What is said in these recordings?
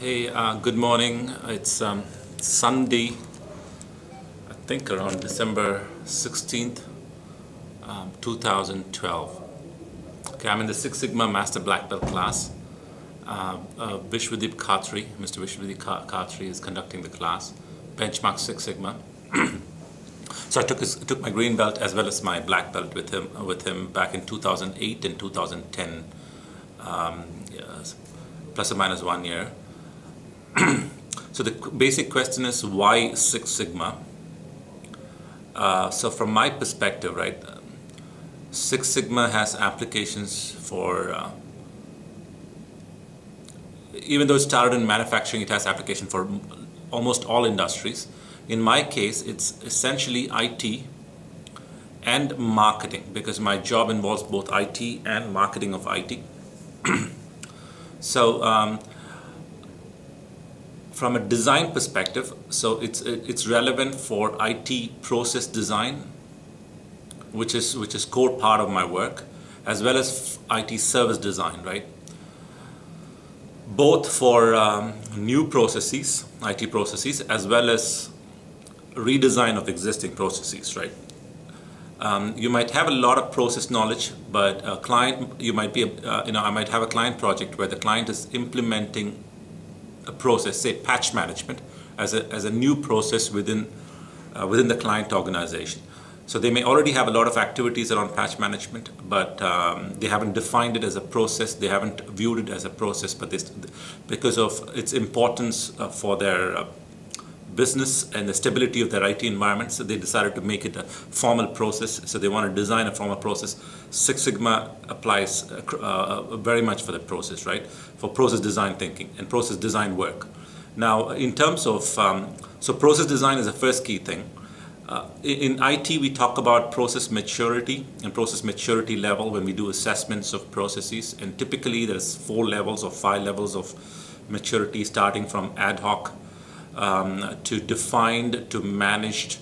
Hey, uh, good morning. It's um, Sunday, I think around December 16th, um, 2012. Okay, I'm in the Six Sigma Master Black Belt class. Uh, uh, Vishwadeep Khatri, Mr. Vishwadeep Khatri is conducting the class, Benchmark Six Sigma. so I took, his, took my green belt as well as my black belt with him, with him back in 2008 and 2010, um, yes, plus or minus one year. so the basic question is why Six Sigma? Uh, so from my perspective, right, Six Sigma has applications for, uh, even though it started in manufacturing, it has application for almost all industries. In my case, it's essentially IT and marketing because my job involves both IT and marketing of IT. so um, from a design perspective, so it's it's relevant for IT process design, which is which is core part of my work, as well as IT service design, right? Both for um, new processes, IT processes, as well as redesign of existing processes, right? Um, you might have a lot of process knowledge, but a client, you might be, uh, you know, I might have a client project where the client is implementing a process, say patch management, as a, as a new process within, uh, within the client organization. So they may already have a lot of activities around patch management, but um, they haven't defined it as a process. They haven't viewed it as a process, but they, because of its importance uh, for their uh, business and the stability of their IT environment, so they decided to make it a formal process. So they want to design a formal process. Six Sigma applies uh, uh, very much for that process, right? For process design thinking and process design work. Now, in terms of, um, so process design is the first key thing. Uh, in IT, we talk about process maturity and process maturity level when we do assessments of processes. And typically, there's four levels or five levels of maturity, starting from ad hoc um, to defined to managed,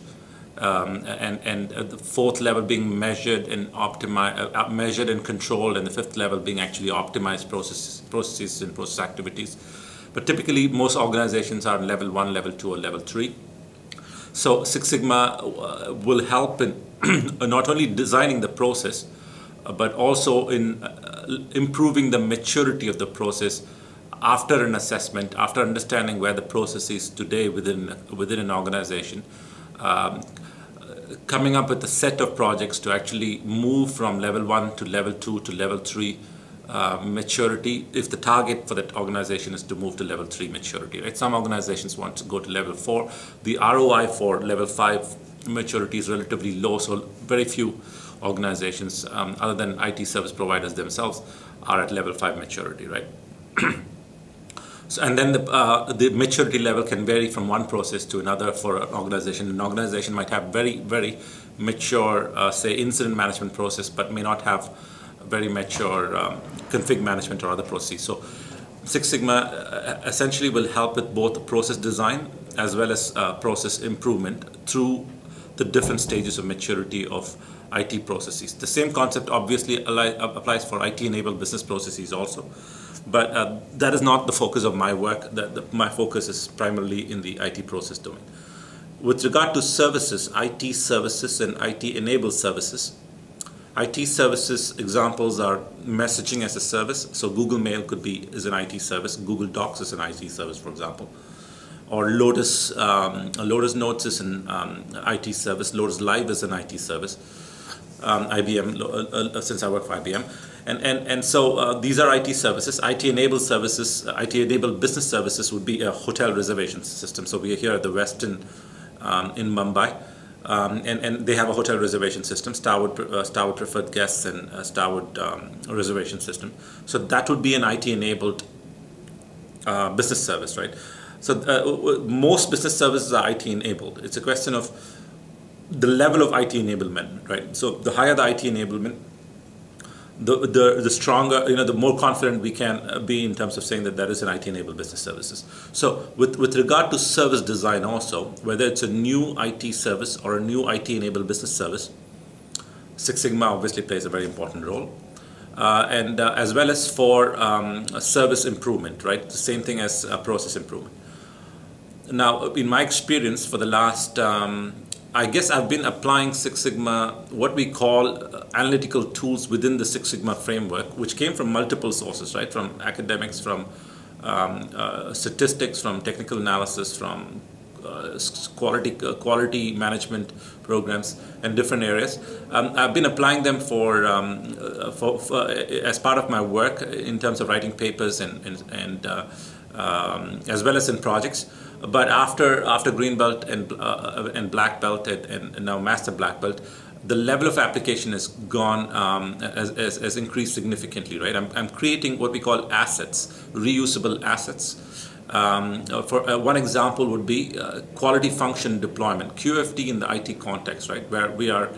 um, and and the fourth level being measured and optimized, uh, uh, measured and controlled, and the fifth level being actually optimized processes, processes and process activities. But typically, most organizations are level one, level two, or level three. So Six Sigma uh, will help in not only designing the process, uh, but also in uh, improving the maturity of the process after an assessment, after understanding where the process is today within, within an organization, um, coming up with a set of projects to actually move from level one to level two to level three uh, maturity if the target for that organization is to move to level three maturity. Right? Some organizations want to go to level four. The ROI for level five maturity is relatively low, so very few organizations, um, other than IT service providers themselves, are at level five maturity, right? And then the, uh, the maturity level can vary from one process to another for an organization. An organization might have very, very mature, uh, say, incident management process, but may not have very mature um, config management or other processes. So Six Sigma uh, essentially will help with both process design as well as uh, process improvement through the different stages of maturity of IT processes. The same concept obviously applies for IT-enabled business processes also. But uh, that is not the focus of my work. The, the, my focus is primarily in the IT process domain. With regard to services, IT services and IT-enabled services, IT services examples are messaging as a service. So Google Mail could be is an IT service. Google Docs is an IT service, for example. Or Lotus, um, Lotus Notes is an um, IT service. Lotus Live is an IT service. Um, IBM, uh, uh, since I work for IBM. And, and, and so uh, these are IT services. IT-enabled services, uh, IT-enabled business services would be a hotel reservation system. So we are here at the Westin um, in Mumbai. Um, and, and they have a hotel reservation system, Starwood, uh, Starwood Preferred Guests and uh, Starwood um, reservation system. So that would be an IT-enabled uh, business service, right? So uh, most business services are IT-enabled. It's a question of the level of IT enablement, right? So the higher the IT enablement, the, the, the stronger, you know, the more confident we can uh, be in terms of saying that that is an IT-enabled business services. So with, with regard to service design also, whether it's a new IT service or a new IT-enabled business service, Six Sigma obviously plays a very important role. uh, and uh, as well as for um, service improvement, right? The same thing as process improvement. Now, in my experience for the last, um, I guess I've been applying Six Sigma, what we call uh, analytical tools within the Six Sigma framework, which came from multiple sources, right? From academics, from um, uh, statistics, from technical analysis, from uh, quality uh, quality management programs and different areas. Um, I've been applying them for, um, uh, for, for, as part of my work in terms of writing papers and and, and um, as well as in projects. But after after green belt and and black belt and, and now master black belt, the level of application has gone um, has, has, has, increased significantly right? I'm, I'm creating what we call assets reusable assets. Um, uh, for uh, one example would be uh, quality function deployment, QFD in the IT context, right, where we are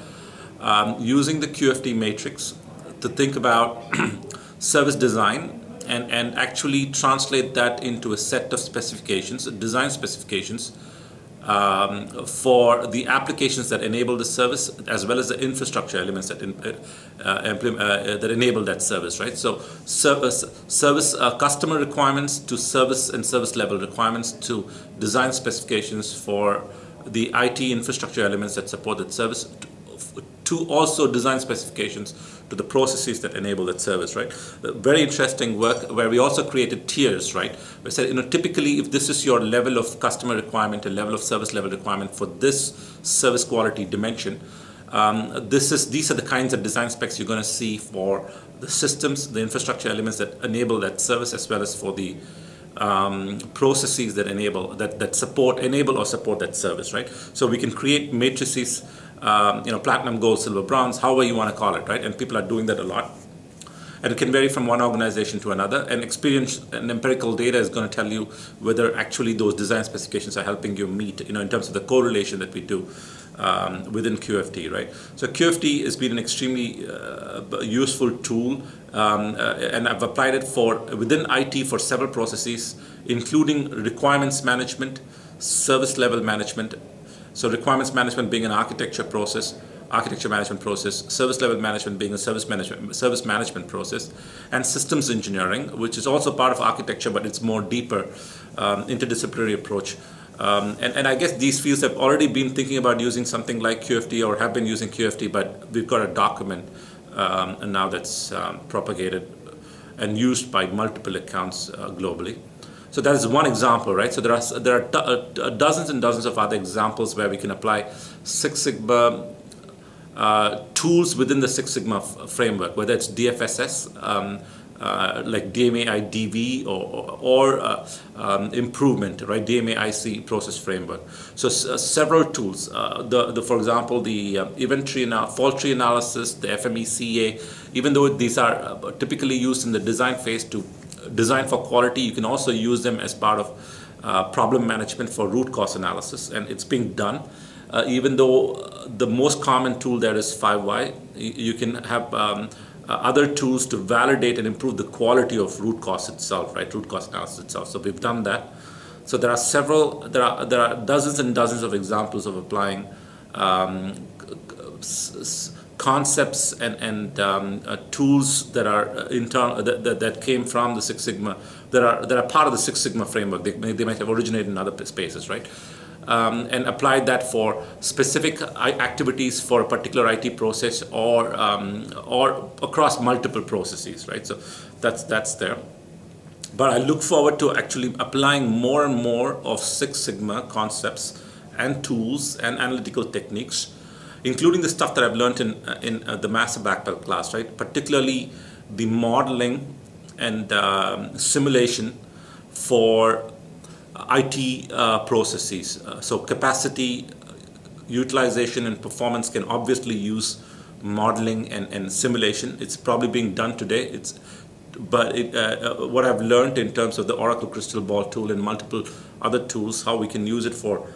um, using the QFD matrix to think about service design and, and actually translate that into a set of specifications, design specifications um, for the applications that enable the service as well as the infrastructure elements that, in, uh, uh, uh, that enable that service, right? So service, service uh, customer requirements to service and service level requirements to design specifications for the IT infrastructure elements that support that service to, also design specifications to the processes that enable that service, right? Very interesting work where we also created tiers, right? We said, you know, typically if this is your level of customer requirement, a level of service level requirement for this service quality dimension, um, this is these are the kinds of design specs you're going to see for the systems, the infrastructure elements that enable that service, as well as for the um, processes that enable that that support enable or support that service, right? So we can create matrices um, you know, platinum, gold, silver, bronze, however you want to call it, right? And people are doing that a lot. And it can vary from one organization to another. And experience and empirical data is going to tell you whether actually those design specifications are helping you meet, you know, in terms of the correlation that we do um, within QFD, right? So QFD has been an extremely uh, useful tool, um, uh, and I've applied it for within IT for several processes, including requirements management, service level management, so requirements management being an architecture process, architecture management process, service level management being a service management service management process, and systems engineering, which is also part of architecture, but it's more deeper um, interdisciplinary approach. Um, and, and I guess these fields have already been thinking about using something like QFD or have been using QFD, but we've got a document um, and now that's um, propagated and used by multiple accounts uh, globally. So that is one example, right? So there are there are uh, dozens and dozens of other examples where we can apply Six Sigma uh, tools within the Six Sigma framework, whether it's DFSS, um, uh, like DMAI DV or, or uh, um, improvement, right? DMAIC process framework. So uh, several tools. Uh, the, the, for example, the event tree, and fault tree analysis, the FMECA, even though these are typically used in the design phase to design for quality. You can also use them as part of uh, problem management for root cause analysis, and it's being done. Uh, even though the most common tool there is 5Y, you can have um, uh, other tools to validate and improve the quality of root cause itself, right? Root cause analysis itself. So we've done that. So there are several, there are there are dozens and dozens of examples of applying um, concepts and, and um, uh, tools that are uh, internal uh, that, that, that, came from the Six Sigma that are that are part of the Six Sigma framework. They, they might have originated in other spaces, right? Um, and applied that for specific activities for a particular IT process or um, or across multiple processes, right? So that's that's there. But I look forward to actually applying more and more of Six Sigma concepts and tools and analytical techniques including the stuff that I've learned in, uh, in uh, the Master Belt class, right? Particularly the modeling and um, simulation for IT uh, processes. Uh, so capacity uh, utilization and performance can obviously use modeling and, and simulation. It's probably being done today. It's but it, uh, what I've learned in terms of the Oracle Crystal Ball tool and multiple other tools, how we can use it for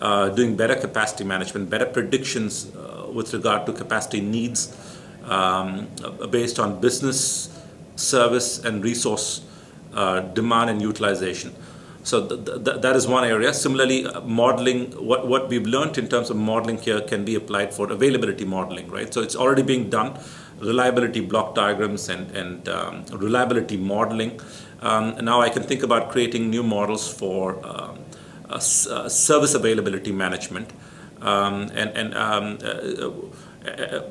uh, doing better capacity management, better predictions uh, with regard to capacity needs um, based on business, service, and resource uh, demand and utilization. So th th that is one area. Similarly, uh, modeling, what, what we've learned in terms of modeling here can be applied for availability modeling, right? So it's already being done. reliability block diagrams and, and um, reliability modeling. Um, now I can think about creating new models for um, uh, service availability management. Um, and and um, uh, uh,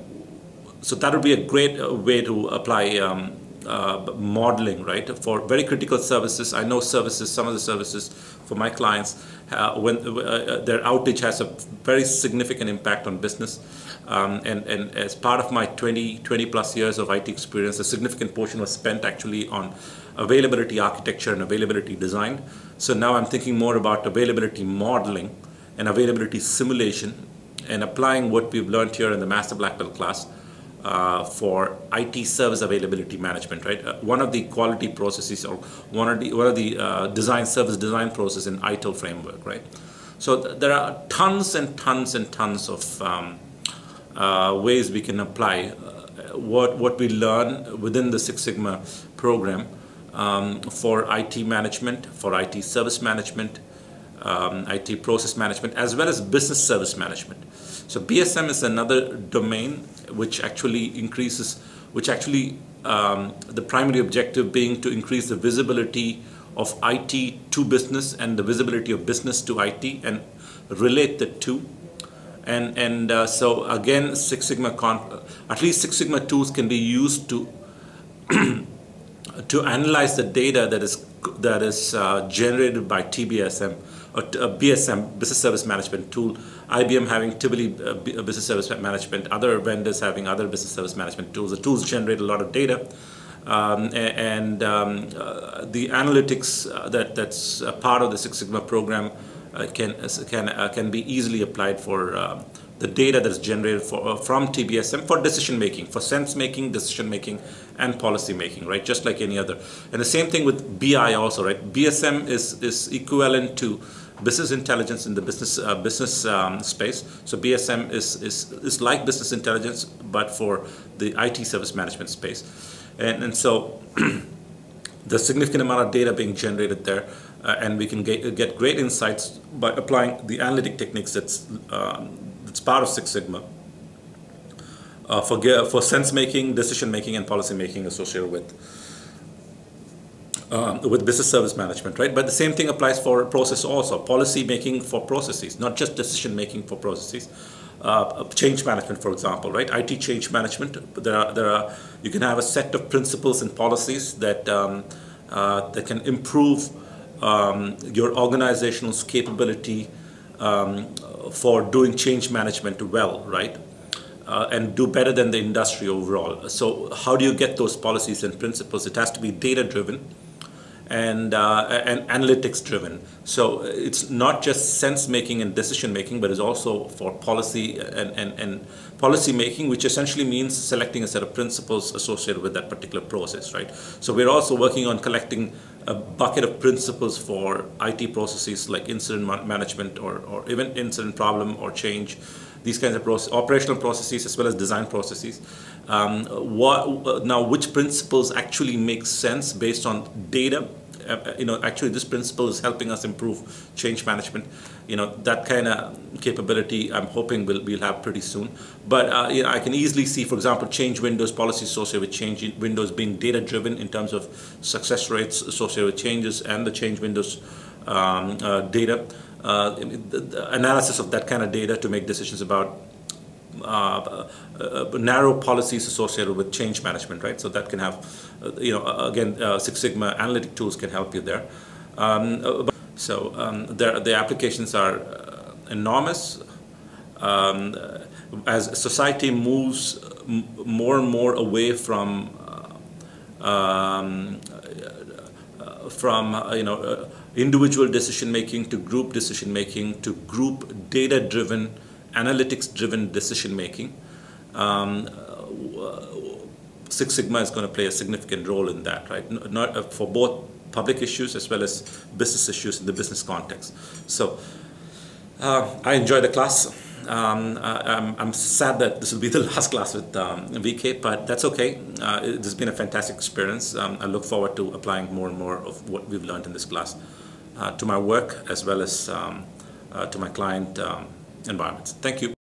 so that would be a great way to apply um, uh, modeling, right? For very critical services, I know services, some of the services for my clients, uh, when uh, their outage has a very significant impact on business. Um, and, and as part of my 20, 20 plus years of IT experience, a significant portion was spent actually on availability architecture and availability design. So now I'm thinking more about availability modeling and availability simulation and applying what we've learned here in the Master Black Belt class uh, for IT service availability management, right? Uh, one of the quality processes or one of the, one of the uh, design service design process in ITIL framework, right? So th there are tons and tons and tons of um, uh, ways we can apply uh, what, what we learn within the Six Sigma program um, for IT management, for IT service management, um, IT process management, as well as business service management. So BSM is another domain which actually increases, which actually um, the primary objective being to increase the visibility of IT to business and the visibility of business to IT and relate the two. And, and uh, so again, Six Sigma, at least Six Sigma tools can be used to to analyze the data that is that is uh, generated by TBSM or uh, BSM, Business Service Management tool. IBM having Tivoli uh, uh, Business Service Management, other vendors having other business service management tools. The tools generate a lot of data. Um, and um, uh, the analytics uh, that that's part of the Six Sigma program can can can be easily applied for um, the data that's generated for, uh, from TBSM for decision making, for sense making, decision making, and policy making, right? Just like any other. And the same thing with BI also, right? BSM is, is equivalent to business intelligence in the business uh, business um, space. So BSM is, is, is like business intelligence, but for the IT service management space. And, and so the significant amount of data being generated there, uh, and we can get, get great insights by applying the analytic techniques that's um, it's part of Six Sigma. Uh, for, for sense making, decision making, and policy making associated with um, with business service management, right? But the same thing applies for process also, policy making for processes, not just decision making for processes. Uh, change management, for example, right? IT change management. There are there are you can have a set of principles and policies that um, uh, that can improve um, your organization's capability um, for doing change management well, right? Uh, and do better than the industry overall. So how do you get those policies and principles? It has to be data driven and, uh, and analytics driven. So it's not just sense making and decision making, but it's also for policy and, and, and policy making, which essentially means selecting a set of principles associated with that particular process, right? So we're also working on collecting a bucket of principles for IT processes like incident management or, or even incident problem or change, these kinds of process, operational processes as well as design processes. Um, what, now, which principles actually make sense based on data you know, actually this principle is helping us improve change management. You know, that kind of capability I'm hoping we'll, we'll have pretty soon. But, uh, you know, I can easily see, for example, change windows, policies associated with change windows being data driven in terms of success rates associated with changes and the change windows um, uh, data. Uh, the, the analysis of that kind of data to make decisions about uh, uh, narrow policies associated with change management, right? So that can have, uh, you know, again, Six Sigma analytic tools can help you there. Um, so um, there, the applications are enormous. Um, as society moves more and more away from um, from uh, you know uh, individual decision making to group decision making to group data driven analytics driven decision making. Um, Six Sigma is going to play a significant role in that, right? Not uh, for both public issues as well as business issues in the business context. So uh, I enjoy the class. Um, I, am I'm, sad that this will be the last class with um, VK, but that's okay. Uh, it, has been a fantastic experience. Um, I look forward to applying more and more of what we've learned in this class uh, to my work as well as um, uh, to my client um, Thank you.